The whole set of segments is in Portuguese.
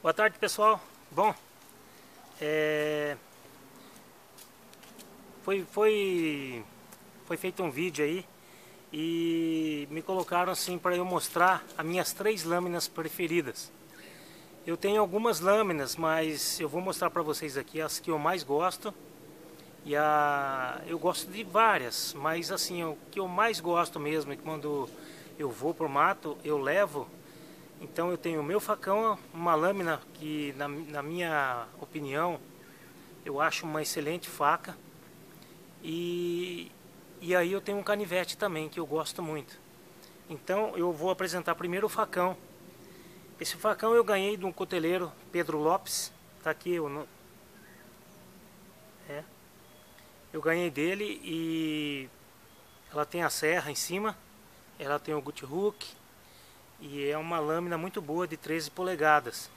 Boa tarde pessoal. Bom, é... foi, foi, foi feito um vídeo aí e me colocaram assim para eu mostrar as minhas três lâminas preferidas. Eu tenho algumas lâminas, mas eu vou mostrar para vocês aqui as que eu mais gosto. E a eu gosto de várias, mas assim, o que eu mais gosto mesmo é quando eu vou pro mato, eu levo então eu tenho o meu facão, uma lâmina que na, na minha opinião eu acho uma excelente faca. E, e aí eu tenho um canivete também que eu gosto muito. Então eu vou apresentar primeiro o facão. Esse facão eu ganhei de um coteleiro Pedro Lopes. Tá aqui o é. Eu ganhei dele e ela tem a serra em cima. Ela tem o gut hook e é uma lâmina muito boa de 13 polegadas.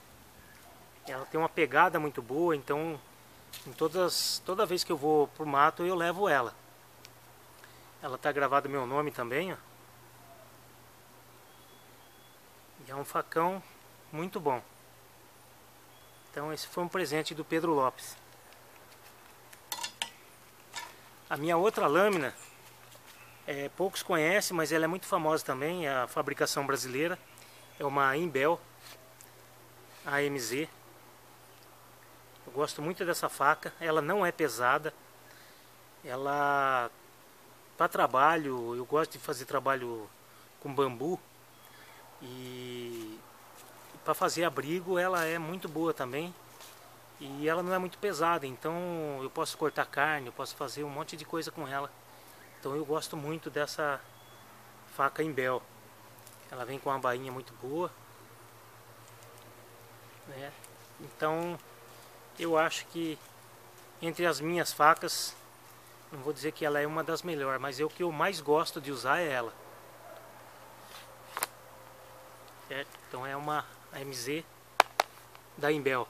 Ela tem uma pegada muito boa, então em todas, toda vez que eu vou pro mato eu levo ela. Ela tá gravado meu nome também, ó. E é um facão muito bom. Então esse foi um presente do Pedro Lopes. A minha outra lâmina é, poucos conhecem, mas ela é muito famosa também, a fabricação brasileira. É uma Imbel AMZ. Eu gosto muito dessa faca, ela não é pesada. Ela para trabalho, eu gosto de fazer trabalho com bambu e para fazer abrigo ela é muito boa também. E ela não é muito pesada, então eu posso cortar carne, eu posso fazer um monte de coisa com ela. Então eu gosto muito dessa faca Imbel. Ela vem com uma bainha muito boa. Né? Então eu acho que entre as minhas facas, não vou dizer que ela é uma das melhores, mas é o que eu mais gosto de usar é ela. Certo? Então é uma MZ da Imbel.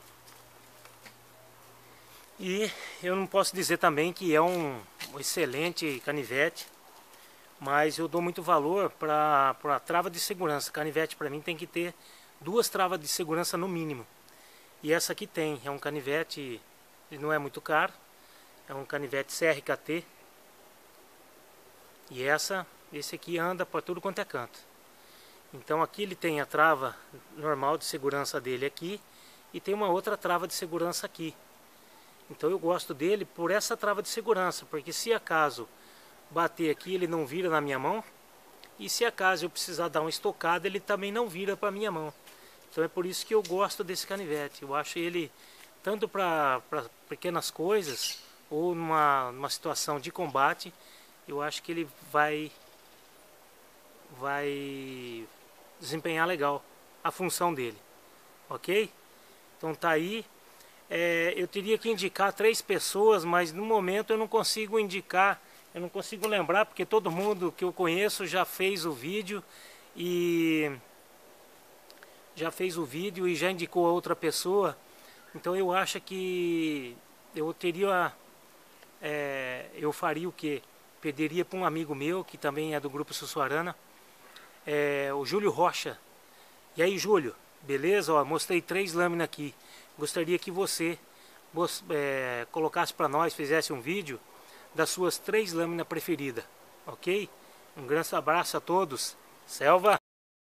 E eu não posso dizer também que é um excelente canivete, mas eu dou muito valor para a trava de segurança. Canivete para mim tem que ter duas travas de segurança no mínimo. E essa aqui tem, é um canivete, ele não é muito caro, é um canivete CRKT. E essa, esse aqui anda para tudo quanto é canto. Então aqui ele tem a trava normal de segurança dele aqui e tem uma outra trava de segurança aqui. Então eu gosto dele por essa trava de segurança, porque se acaso bater aqui ele não vira na minha mão, e se acaso eu precisar dar uma estocada ele também não vira para minha mão. Então é por isso que eu gosto desse canivete. Eu acho ele tanto para pequenas coisas ou numa, numa situação de combate, eu acho que ele vai vai desempenhar legal a função dele. OK? Então tá aí é, eu teria que indicar três pessoas, mas no momento eu não consigo indicar, eu não consigo lembrar, porque todo mundo que eu conheço já fez o vídeo e já fez o vídeo e já indicou a outra pessoa. Então eu acho que eu teria, é, eu faria o que? Pediria para um amigo meu, que também é do grupo Sussuarana, é, o Júlio Rocha. E aí, Júlio, beleza? Ó, mostrei três lâminas aqui gostaria que você é, colocasse para nós, fizesse um vídeo das suas três lâminas preferidas, ok? Um grande abraço a todos. Selva!